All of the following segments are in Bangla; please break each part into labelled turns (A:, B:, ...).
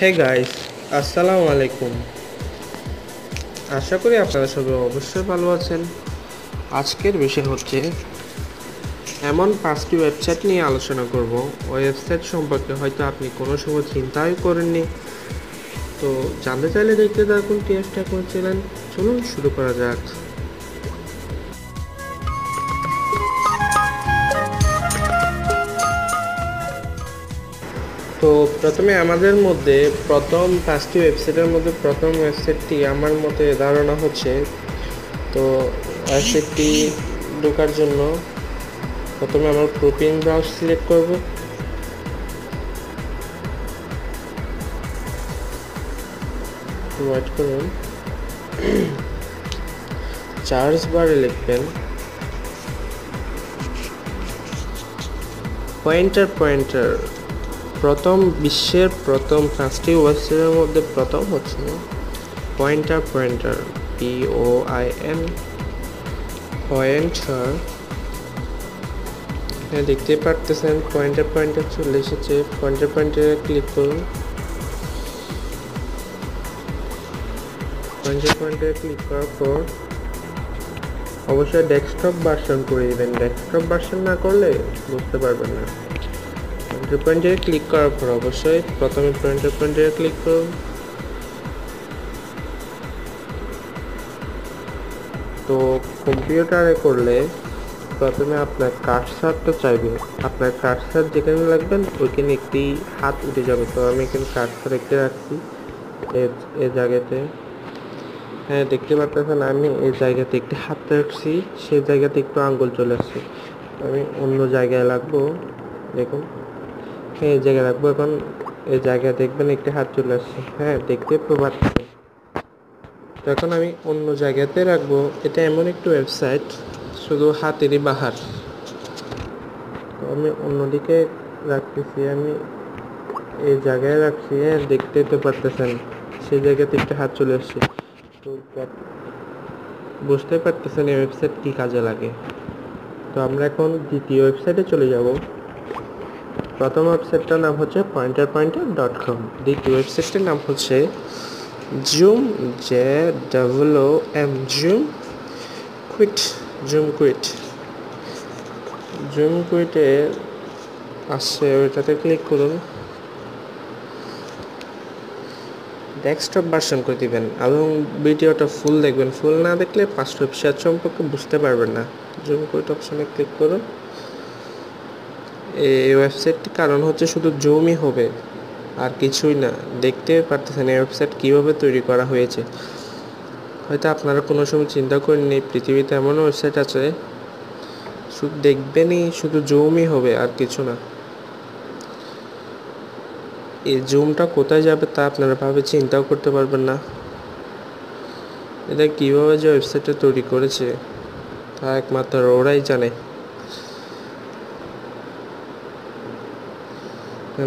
A: হে গাইস আসসালামু আলাইকুম। আশা করি আপনারা সবাই অবশ্যই ভালো আছেন। আজকের বিষয় হচ্ছে, এমন পাঁচটি ওয়েবসাইট নিয়ে আলোচনা করব। ওয়েবসাইট সম্পর্কে হয়তো আপনি কোনো সময় চিন্তাই করেননি। তো জানতে চাইলে দেখতে থাকুন টিএসটা করছিলেন চলুন শুরু করা যাক। তো প্রথমে আমাদের মধ্যে প্রথম পাঁচটি ওয়েবসাইটের মধ্যে প্রথম ওয়েবসাইটটি আমার মতে ধারণা হচ্ছে, তো ওয়েবসাইটটি ঢোকার জন্য প্রথমে আমার প্রোপিন ব্রাউজ সিলেক্ট করব। ওয়েট করুন। চার্জ বারে লিখবেন। পয়েন্টার পয়েন্টার প্রথম বিশ্বের প্রথম পাঁচটি ওয়েবসাইটের মধ্যে প্রথম হচ্ছে pointer pointer P O I N pointer. হ্যাঁ দেখতে পারতেছেন, পয়েন্টার পয়েন্টার চলে এসেছে। পয়েন্টার পয়েন্টারে ক্লিক করুন। পয়েন্টার পয়েন্টারে ক্লিক করার পর অবশ্যই ডেস্কটপ ভার্সন করে দিবেন। ডেস্কটপ ভার্সন না করলে বুঝতে পারবেন না। পয়েন্টারে ক্লিক করার পর অবশ্যই প্রথমে পয়েন্টার পয়েন্টারে ক্লিক করুন। তো কম্পিউটারে করলে প্রথমে আপনার কার্সারটা চাইবে। আপনার কার্সার যেখানে লাগবেন ওইখানে একটি হাত উঠে যাবে। তো আমি এখানে কার্সার একটি রাখছি এই জায়গাতে। হ্যাঁ দেখতে পাচ্ছেন আমি এই জায়গাতে একটি হাত রাখছি সেই জায়গাতে একটু আঙ্গুল চলে আসছে। আমি অন্য জায়গায় লাগবো, দেখুন। এই জায়গায় রাখব এখন। এই জায়গায় দেখবেন একটি হাত চলে আসছে। হ্যাঁ দেখতে তো এখন আমি অন্য জায়গাতে রাখব। এটা এমন একটি ওয়েবসাইট শুধু হাতেরই বাহার। তো আমি অন্যদিকে রাখতেছি। আমি এই জায়গায় রাখছি। হ্যাঁ দেখতে তো পারতেছেন। সেই জায়গাতে একটা হাত চলে আসছে। তো বুঝতে পারতেছেন এই ওয়েবসাইট কী কাজে লাগে। তো আমরা এখন দ্বিতীয় ওয়েবসাইটে চলে যাব। প্রথম ওয়েবসাইটটার নাম হচ্ছে পয়েন্টার পয়েন্টার ডট কম দ্বিতীয় ওয়েবসাইটটির নাম হচ্ছে zoom J double O M zoom quit zoom quit zoom কুইটে আসছে ওইটাতে ক্লিক করুন। ডেস্কটপ ভার্সন করে দিবেন এবং ভিডিওটা ফুল দেখবেন। ফুল না দেখলে পাঁচটা ওয়েবসাইট সম্পর্কে বুঝতে পারবেন না। জুম কুইট অপশনে ক্লিক করুন। এই ওয়েবসাইটটি কারণ হচ্ছে শুধু জুমই হবে, আর কিছুই না। দেখতে পারতেছেন এই ওয়েবসাইট কীভাবে তৈরি করা হয়েছে। হয়তো আপনারা কোনো সময় চিন্তা করেননি, পৃথিবীতে এমন ওয়েবসাইট আছে, শুধু দেখবেনই শুধু জুমই হবে আর কিছু না। এই জুমটা কোথায় যাবে তা আপনারা ভাবে চিন্তাও করতে পারবেন না। এটা কীভাবে যে ওয়েবসাইটটা তৈরি করেছে, তা একমাত্র ওরাই জানে।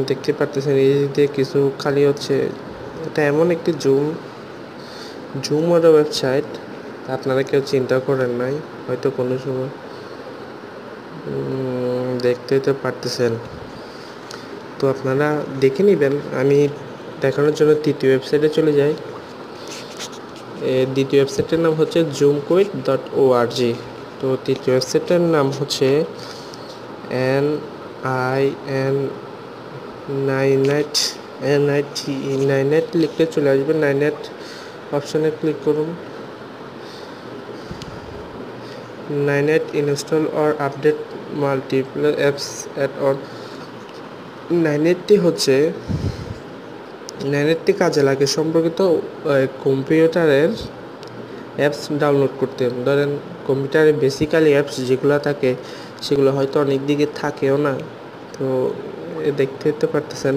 A: দেখতে পারতেছেন, এই দিয়ে কিছু খালি হচ্ছে। এটা এমন একটি জুম জুম ওটা ওয়েবসাইট, আপনারা কেউ চিন্তা করেন নাই, হয়তো কোনো সময় দেখতে তো পারতেছেন। তো আপনারা দেখে নেবেন, আমি দেখানোর জন্য তৃতীয় ওয়েবসাইটে চলে যাই। দ্বিতীয় ওয়েবসাইটের নাম হচ্ছে zoom quit dot O R G তো তৃতীয় ওয়েবসাইটের নাম হচ্ছে N I N Ninite N I T Ninite লিখলে চলে আসবে। নাইনেট অপশানে ক্লিক করুন। Ninite install or update multiple apps at all নাইনেটটি হচ্ছে নাইনেটটি কাজে লাগে সম্পর্কিত কম্পিউটারের অ্যাপস ডাউনলোড করতে। ধরেন কম্পিউটারে বেসিক্যালি অ্যাপস যেগুলো থাকে, সেগুলো হয়তো অনেক দিকে থাকেও না। তো দেখতে পারতেছেন।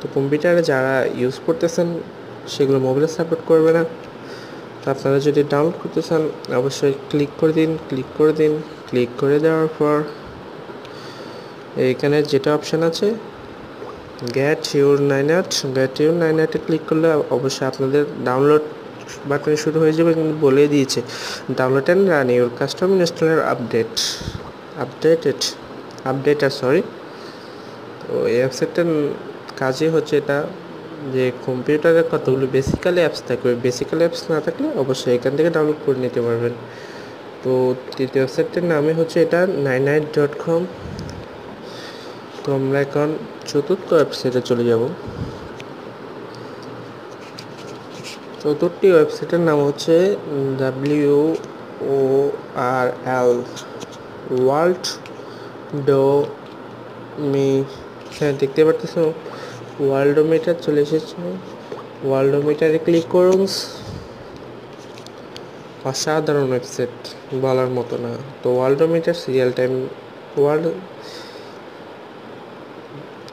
A: তো কম্পিউটারে যারা ইউজ করতেছেন, সেগুলো মোবাইলে সাপোর্ট করবে না। তো আপনারা যদি ডাউনলোড করতে চান, অবশ্যই ক্লিক করে দিন ক্লিক করে দিন। ক্লিক করে দেওয়ার পর এইখানে যেটা অপশান আছে গ্যাট ইউর নাইন আট গ্যাট ইউর নাইন আটে ক্লিক করলে অবশ্যই আপনাদের ডাউনলোড বাটন শুরু হয়ে যাবে কিন্তু বলে দিয়েছে। Download and run your custom installer update updated updater sorry তো এই ওয়েবসাইটটার কাজই হচ্ছে এটা যে কম্পিউটারে কতগুলো বেসিক্যালি অ্যাপস থাকবে। বেসিক্যালি অ্যাপস না থাকলে অবশ্যই এখান থেকে ডাউনলোড করে নিতে পারবেন। তো তৃতীয় ওয়েবসাইটটির নামে হচ্ছে এটা নাইন নাইন ডট কম তো আমরা এখন চতুর্থ ওয়েবসাইটে চলে যাব। চতুর্থটি ওয়েবসাইটের নাম হচ্ছে W O R L worldometer হ্যাঁ দেখতে পারতেছো? ওয়ার্ল্ডোমিটার চলে এসেছে। ওয়ার্ল্ডোমিটারে ক্লিক করুন। অসাধারণ ওয়েবসাইট বলার মতো না। তো ওয়ার্ল্ডোমিটার সিরিয়াল টাইম ওয়ার্ল্ড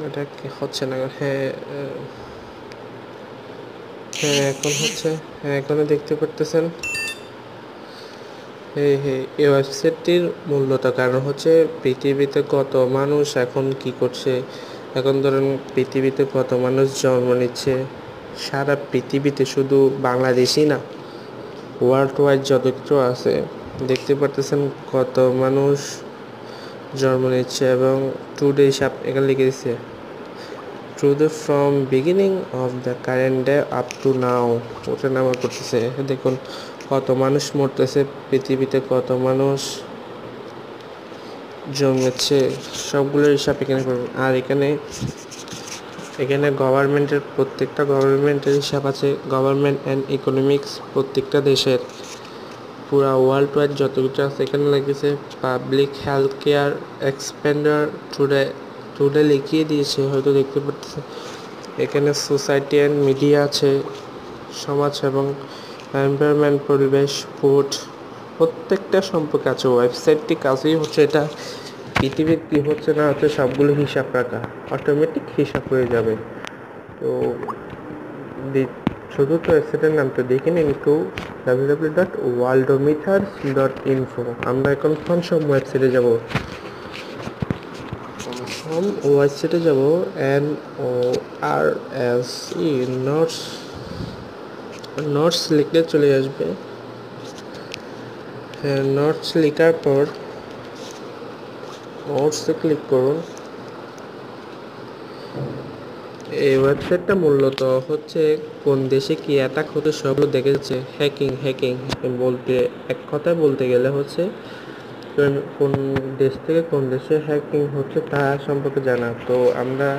A: এটা কি হচ্ছে না? হ্যাঁ হ্যাঁ এখন হচ্ছে হ্যাঁ এখানে দেখতে পারতেছেন। হ্যাঁ হ্যাঁ এই ওয়েবসাইটটির মূল্যটা কারণ হচ্ছে পৃথিবীতে কত মানুষ এখন কি করছে? এখন ধরেন পৃথিবীতে কত মানুষ জন্ম নিচ্ছে? সারা পৃথিবীতে শুধু বাংলাদেশই না ওয়ার্ল্ড ওয়াইড যত কিছু আছে, দেখতে পারতেছেন কত মানুষ জন্ম নিচ্ছে এবং টুডে হিসাব এখানে লিখে to the from beginning of the current day up to now ওটা নামা করতেছে দেখুন। কত মানুষ মরতেছে, পৃথিবীতে কত মানুষ জন্মেছে, সবগুলোর হিসাব এখানে করবেন। আর এখানে এখানে গভর্নমেন্টের, প্রত্যেকটা গভর্নমেন্টের হিসাব আছে। গভর্নমেন্ট অ্যান্ড ইকোনমিক্স প্রত্যেকটা দেশের। পুরা ওয়ার্ল্ড ওয়াইড যত কিছু আছে, এখানে লেগেছে public health care expenditure today today লিখিয়ে দিয়েছে, হয়তো দেখতে পাচ্ছেন এখানে সোসাইটি অ্যান্ড মিডিয়া আছে, সমাজ এবং এনভায়রনমেন্ট পরিবেশ ফুড প্রত্যেকটা সম্পর্কে আছে ওয়েবসাইটটি কাজেই হচ্ছে এটা। পৃথিবীর কী হচ্ছে না হচ্ছে সবগুলো হিসাব রাখা অটোমেটিক হিসাব হয়ে যাবে। তো শুধু তো ওয়েবসাইটের নাম তো দেখে নিন একটু W W dot worldometers dot info আমরা এখন ফানসম ওয়েবসাইটে যাব? ওয়েবসাইটে যাব N O R S E notes notes লিখলে চলে আসবে। হ্যাঁ নোটস লেখার পর নোটসে ক্লিক করুন। এই ওয়েবসাইটটা মূলত হচ্ছে কোন দেশে কি অ্যাটাক হতে সবগুলো দেখেছে। হ্যাকিং হ্যাকিং বলতে এক কথায় বলতে গেলে হচ্ছে কোন দেশ থেকে কোন দেশে হ্যাকিং হচ্ছে তা সম্পর্কে জানা। তো আমরা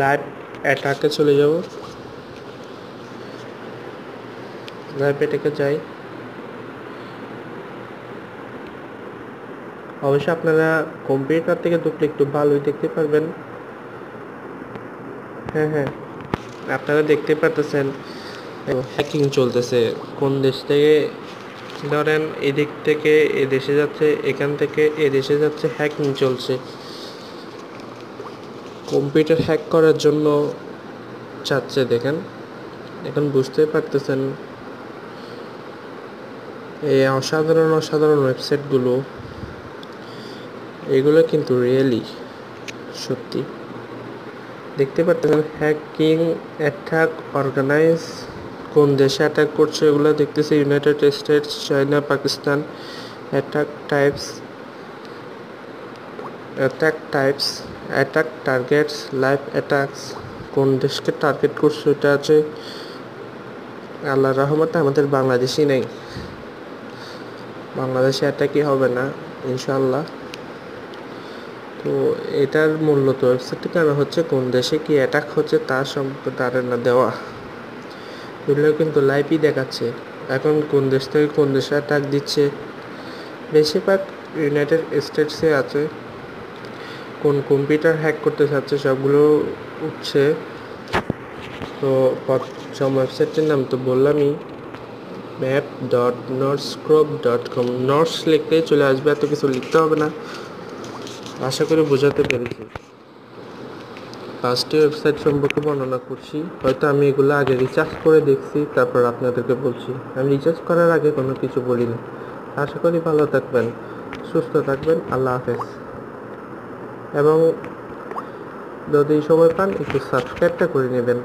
A: লাইভ অ্যাটাকে চলে যাব। অ্যাটাকে যাই অবশ্যই আপনারা কম্পিউটার থেকে ঢুকলে একটু ভালোই দেখতে পারবেন। হ্যাঁ হ্যাঁ। আপনারা দেখতে পারতেছেন। হ্যাকিং চলতেছে। কোন দেশ থেকে? ধরেন এদিক থেকে এ দেশে যাচ্ছে, এখান থেকে এ দেশে যাচ্ছে হ্যাকিং চলছে। কম্পিউটার হ্যাক করার জন্য চাচ্ছে, দেখেন। এখন বুঝতে পারতেছেন এই অসাধারণ অসাধারণ ওয়েবসাইটগুলো এগুলো কিন্তু রিয়েলি সত্যি। দেখতে পাচ্ছেন হ্যাকিং অ্যাটাক অর্গানাইজ কোন দেশে অ্যাটাক করছে এগুলো দেখতেছে United States China Pakistan attack types attack types attack targets live attacks কোন দেশকে টার্গেট করছে এটা আছে আল্লাহ রহমতে আমাদের বাংলাদেশই নেই। বাংলাদেশে অ্যাটাকই হবে না ইনশাল্লাহ তো এটার মূলত ওয়েবসাইটটি কেন হচ্ছে, কোন দেশে কি অ্যাটাক হচ্ছে তার সম্পর্কে তার না দেওয়া। এগুলো কিন্তু লাইভই দেখাচ্ছে। এখন কোন দেশ থেকে কোন দেশে অ্যাটাক দিচ্ছে? বেশিরভাগ ইউনাইটেড স্টেটসে আছে। কোন কম্পিউটার হ্যাক করতে চাচ্ছে সবগুলো উঠছে। তো প্রথম ওয়েবসাইটটির নাম তো বললামই। Map dot norsecorp dot com Norse লিখতেই চলে আসবে, এত কিছু লিখতে হবে না। আশা করি বোঝাতে পেরেছি। পাঁচটি ওয়েবসাইট সম্পর্কে বর্ণনা করছি, হয়তো আমি এগুলো আগে রিচার্জ করে দেখছি, তারপর আপনাদেরকে বলছি। আমি রিচার্জ করার আগে কোনো কিছু বলিনি। আশা করি ভালো থাকবেন, সুস্থ থাকবেন, আল্লাহ হাফেজ। এবং যদি সময় পান, একটু সাবস্ক্রাইবটা করে নেবেন।